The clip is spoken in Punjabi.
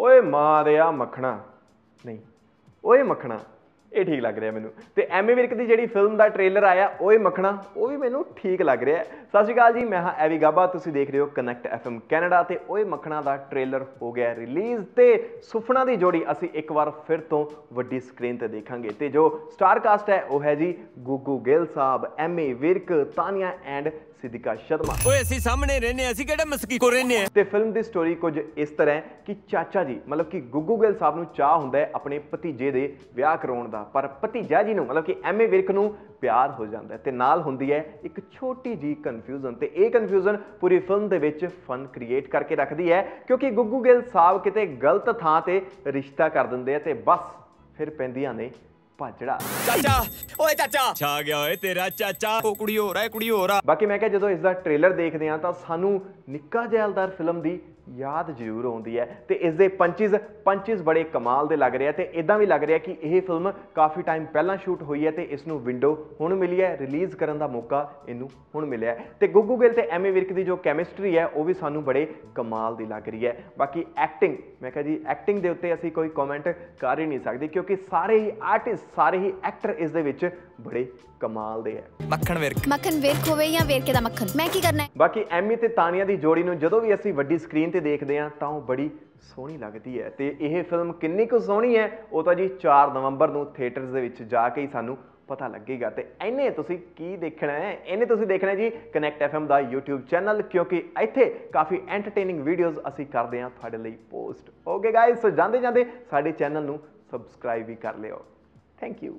ਓਏ ਮਾਂ ਦੇ ਆ ਮੱਖਣਾ। ਨਹੀਂ ਓਏ ਮੱਖਣਾ। ਇਹ ਠੀਕ ਲੱਗ ਰਿਹਾ ਮੈਨੂੰ। ਤੇ ਐਮੀ ਵਿਰਕ ਦੀ ਜਿਹੜੀ ਫਿਲਮ ਦਾ ਟ੍ਰੇਲਰ ਆਇਆ ਓਏ ਮੱਖਣਾ ਉਹ ਵੀ ਮੈਨੂੰ ਠੀਕ ਲੱਗ ਰਿਹਾ। ਸਤਿ ਸ਼੍ਰੀ ਅਕਾਲ ਜੀ ਮੈਂ ਹਾਂ ਐਵੀ ਗਾਬਾ ਤੁਸੀਂ ਦੇਖ ਰਹੇ ਹੋ ਕਨੈਕਟ ਐਫਐਮ ਕੈਨੇਡਾ ਤੇ ਓਏ ਮੱਖਣਾ ਦਾ ਟ੍ਰੇਲਰ ਹੋ ਗਿਆ ਰਿਲੀਜ਼ ਤੇ ਸੁਫਨਾ ਦੀ ਜੋੜੀ ਅਸੀਂ ਇੱਕ ਵਾਰ ਫਿਰ ਤੋਂ ਵੱਡੀ ਸਕਰੀਨ ਤੇ ਦੇਖਾਂਗੇ। ਤੇ ਜੋ ਸਟਾਰ ਕਾਸਟ ਹੈ ਉਹ ਹੈ ਜੀ ਗੁੱਗੂ ਗਿੱਲ ਸਾਹਿਬ ਐਮੀ ਵਿਰਕ ਤਾਨੀਆ ਐਂਡ ਸਿੱਧਿਕਾ ਸ਼ਰਮਾ। ਓਏ ਅਸੀਂ ਸਾਹਮਣੇ ਰਹਿੰਦੇ ਹਾਂ, ਅਸੀਂ ਕਿਹੜਾ ਮਸਕੀਕੋ ਰਹਿੰਦੇ ਆ ਤੇ ਫਿਲਮ ਦੀ ਸਟੋਰੀ ਕੁਝ ਇਸ ਤਰ੍ਹਾਂ ਹੈ ਕਿ ਚਾਚਾ ਜੀ ਮਤਲਬ ਕਿ ਗੁੱਗੂ ਗਿੱਲ ਸਾਹਿਬ ਨੂੰ ਚਾਹ ਹੁੰਦਾ ਹੈ ਆਪਣੇ ਭਤੀਜੇ ਦੇ ਵਿਆਹ ਕਰਾਉਣ ਦਾ। ਪਰ ਭਤੀਜਾ ਜੀ ਨੂੰ ਮਤਲਬ ਕਿ ਐਮਏ ਵਿਰਕ ਨੂੰ ਪਿਆਰ ਹੋ ਜਾਂਦਾ ਹੈ ਤੇ ਨਾਲ ਹੁੰਦੀ ਹੈ ਇੱਕ ਛੋਟੀ ਜੀ ਕਨਫਿਊਜ਼ਨ ਤੇ ਇਹ ਕਨਫਿਊਜ਼ਨ ਪੂਰੀ ਫਿਲਮ ਦੇ ਵਿੱਚ ਫਨ ਕ੍ਰੀਏਟ ਕਰਕੇ ਰੱਖਦੀ ਹੈ ਕਿਉਂਕਿ ਗੁੱਗੂ ਗਿੱਲ ਸਾਹਿਬ ਕਿਤੇ ਗਲਤ ਥਾਂ ਤੇ ਰਿਸ਼ਤਾ ਕਰ ਦਿੰਦੇ ਆ ਤੇ ਬਸ ਫਿਰ ਪੈਂਦੀਆਂ ਨੇ ਭਾਜੜਾ। ਚਾਚਾ ਓਏ ਚਾਚਾ। ਛਾ ਗਿਆ ਓਏ ਤੇਰਾ ਚਾਚਾ। ਉਹ ਕੁੜੀ ਹੋਰ ਆ ਇਹ ਕੁੜੀ ਹੋਰ ਆ। ਬਾਕੀ ਮੈਂ ਕਿਹਾ ਜਦੋਂ ਇਸ ਦਾ ਟ੍ਰੇਲਰ ਦੇਖਦੇ ਹਾਂ ਤਾਂ ਸਾਨੂੰ ਨਿੱਕਾ ਜੈਲਦਾਰ ਫਿਲਮ ਦੀ ਯਾਦ ਜ਼ਰੂਰ ਆਉਂਦੀ ਹੈ ਤੇ ਇਸ ਦੇ ਪੰਚਿਸ ਪੰਚਿਸ ਬੜੇ ਕਮਾਲ ਦੇ ਲੱਗ ਰਹੇ ਆ ਤੇ ਇਦਾਂ ਵੀ ਲੱਗ ਰਿਹਾ ਕਿ ਇਹ ਫਿਲਮ ਕਾਫੀ ਟਾਈਮ ਪਹਿਲਾਂ ਸ਼ੂਟ ਹੋਈ ਹੈ ਤੇ ਇਸ ਨੂੰ ਵਿੰਡੋ ਹੁਣ ਮਿਲੀ ਹੈ ਰਿਲੀਜ਼ ਕਰਨ ਦਾ ਮੌਕਾ ਇਹਨੂੰ ਹੁਣ ਮਿਲਿਆ ਤੇ ਗੁੱਗੂ ਗਿੱਲ ਤੇ ਐਮਏ ਵਿਰਕ ਦੀ ਜੋ ਕੈਮਿਸਟਰੀ ਹੈ ਉਹ ਵੀ ਸਾਨੂੰ ਬੜੇ ਕਮਾਲ ਦੀ ਲੱਗ ਰਹੀ ਹੈ। ਬਾਕੀ ਐਕਟਿੰਗ ਮੈਂ ਕਿਹਾ ਜੀ ਐਕਟਿੰਗ ਦੇ ਉੱਤੇ ਅਸੀਂ ਕੋਈ ਕਮੈਂਟ ਕਰ ਹੀ ਨਹੀਂ ਸਕਦੇ ਕਿਉਂਕਿ ਸਾਰੇ ਹੀ ਆਰਟਿਸਟ ਸਾਰੇ ਹੀ ਐਕਟਰ ਇਸ ਦੇ ਵਿੱਚ ਬੜੇ ਕਮਾਲ ਦੇ ਹੈ। ਮੱਖਣ ਵਿਰਕ। ਮੱਖਣ ਵੇਰਕ ਹੋਵੇ ਜਾਂ ਵੇਰਕੇ ਦਾ ਮੱਖਣ। ਮੈਂ ਕੀ ਕਰਨਾ ਹੈ? ਬਾਕੀ ਐਮੀ ਤੇ ਤਾਨੀਆ ਦੀ ਜੋੜੀ ਨੂੰ ਜਦੋਂ ਵੀ ਅਸੀਂ ਵੱਡੀ ਸਕਰੀਨ ਤੇ ਦੇਖਦੇ ਹਾਂ ਤਾਂ ਉਹ ਬੜੀ ਸੋਹਣੀ ਲੱਗਦੀ ਹੈ ਤੇ ਇਹ ਫਿਲਮ ਕਿੰਨੀ ਕੁ ਸੋਹਣੀ ਹੈ, ਉਹ ਤਾਂ ਜੀ 4 ਨਵੰਬਰ ਨੂੰ ਥੀਏਟਰਸ ਦੇ ਵਿੱਚ ਜਾ ਕੇ ਹੀ ਸਾਨੂੰ ਪਤਾ ਲੱਗੇਗਾ। ਤੇ ਇਹਨੇ ਤੁਸੀਂ ਕੀ ਦੇਖਣਾ ਹੈ? ਇਹਨੇ ਤੁਸੀਂ ਦੇਖਣਾ ਜੀ ਕਨੈਕਟ ਐਫਐਮ ਦਾ YouTube ਚੈਨਲ ਕਿਉਂਕਿ ਇੱਥੇ ਕਾਫੀ ਐਂਟਰਟੇਨਿੰਗ ਵੀਡੀਓਜ਼ ਅਸੀਂ ਕਰਦੇ ਹਾਂ ਤੁਹਾਡੇ ਲਈ ਪੋਸਟ ਓਕੇ ਗਾਇਸ ਸੋ ਜਾਂਦੇ ਜਾਂਦੇ ਸਾਡੇ ਚੈਨਲ ਨੂੰ ਸਬਸਕ੍ਰਾਈਬ ਵੀ ਕਰ ਲਿਓ। Thank you